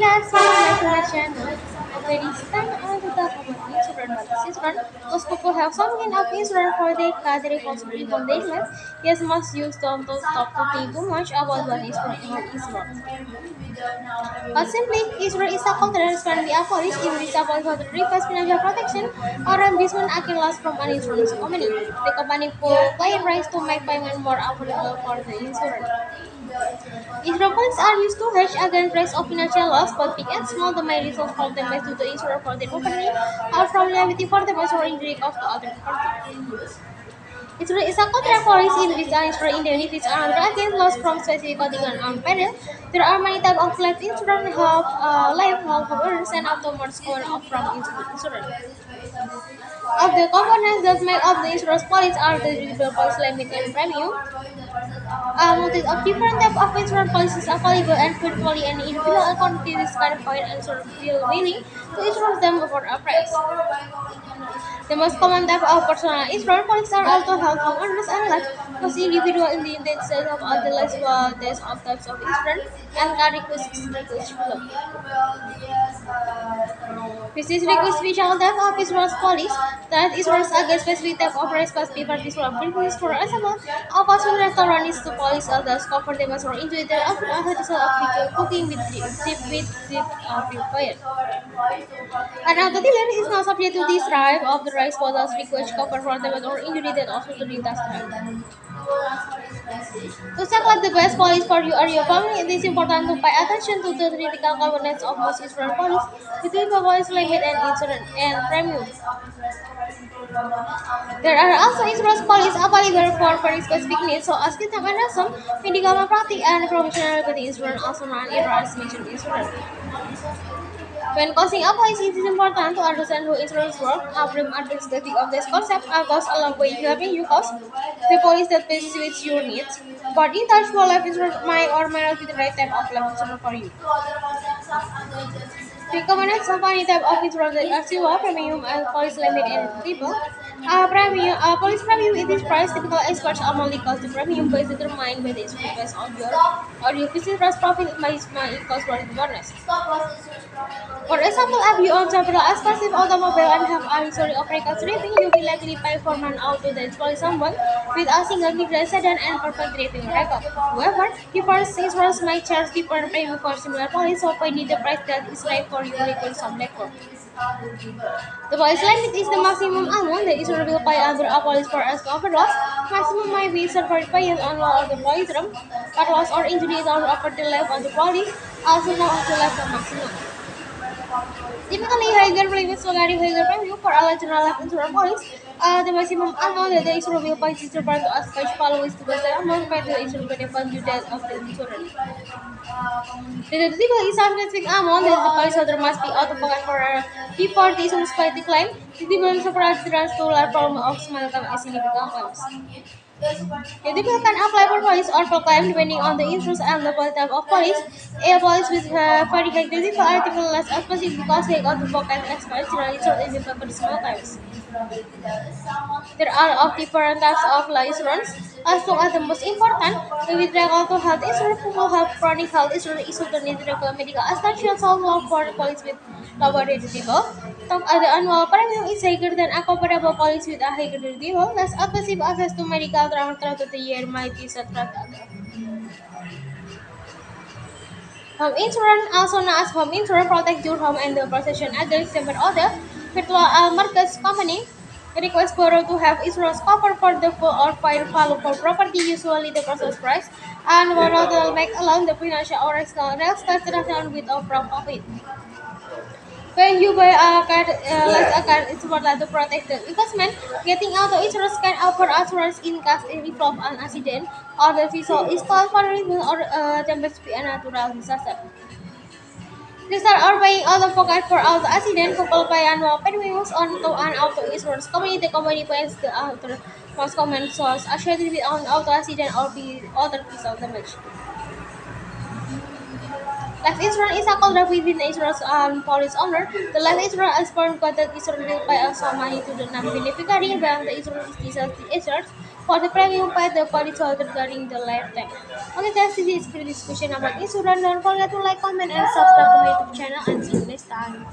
Guys, welcome back to my channel. This time I will talk about is people have some kind of insurance for their their responsibility from their life. Yes, must use don't stop to much about what insurance what insurance. But simply, insurance is a contract can be is abolished for the request financial protection or reimbursement against loss from an insurance company. The company will play rights to make payment more affordable for the insurance. Insurance are used to hedge against risk of financial loss, but big and small, the main result from damage to the insurer for the property or from liability for damage or injury caused to other party. Insurance is a risk in which an insurer indemnifies another against loss from specific contingent on peril. There are many types of life insurance, health, uh, life, health coverage, and autonomous cover from insurance. Of the components that make up the insurance policy are the deductible policy limit and premium. A multitude of different types of insurance policies available and virtually any individual or quantity can find and insurer feel willing to insure them for a price. The most common type of personal insurance policies are auto, health, homeowners, and life. Most individual in the United States have other less various of types of insurance and can request request below. This is request special type of insurance policy that insurance against specific type of risk must be particular purposes for example, a person restaurant needs to police others cover damage or injury that often a result of cooking with deep with deep uh, prepared. An auto dealer is not subject to this right of the for those request cover for damage or that also to the right. To select the best policy for you or your family, it is important to pay attention to the critical components of most insurance policies between the policy limit and insurance and premium. There are also insurance policies available for very specific needs, so as kita some medical malpractice and professional liability insurance, also known as insurance. When costing a policy, it is important to understand how insurance works. A brief understanding of this concept goes a long way in helping you cost the policy that best suits your needs. But in touch, for life insurance might or might not be the right type of life insurance for you. Components of any type of insurance are zero premium and policy limit and people. Uh, a premium, uh, a policy premium is the price typical experts only cost the premium is determined by the insurance based on your or your business trust profit maximum cost for the bonus. For example, if you own several expensive automobiles and have a history of records rating, you will likely pay for an auto that is someone with a single different sedan and perfect driving record. However, different insurance might charge different premium for similar policies, so find the price that is right for you requires some legwork. The policy limit is the maximum amount that insurer will pay under a policy for as cover. Maximum be suffered by an annual of the term, but loss or injury is also offered the life of the policy, also known as the lifetime maximum. Typically, higher premiums will vary higher for a general life insurance policy. Uh, the maximum amount that the insurer will pay is determined as cash follows to the amount paid to the insurer by the value debt of the insurer. The deductible is a specific amount that the policyholder must be out of pocket for uh, before the insurance pay the claim. The deductible separate to large form of small claim and significant claims. The can apply for policy or for claim depending on the insurance and the type of policy. A policy with uh, very high deductible are typically less expensive because they of pocket expense generally insured is equal for small claims. There are of different types of life insurance. As long as the most important, with regard to health insurance, people have chronic health insurance is to need regular medical so long for policy with lower deductible. Talk the annual premium is higher than a comparable policy with a higher deductible. Less expensive access to medical treatment throughout the year might be set Home insurance, also known home insurance, protects your home and the possession against several other virtual uh, markets company request borrow to have insurance cover for the full or fair value for property, usually the purchase price, and will make alone the financial or external transaction with a profit. When you buy a car, uh, like a car, it's important to protect the investment. Getting auto insurance can offer assurance in case of an accident or the vessel is called for or uh, damage by a natural disaster. Listeners are paying out of pocket for auto accident coupled by annual premiums onto an auto insurance company. The company pays the auto most common source associated with an auto accident or be other physical damage. Life insurance is a contract um, between the insurance and owner. The life insurance is formed that the insurance will pay some money to the non-beneficiary when the insurance is discharged. For the premium paid, the altered regarding the lifetime. Okay guys, this is the discussion about insurance. Don't forget to like, comment, and subscribe to my YouTube channel. Until next time.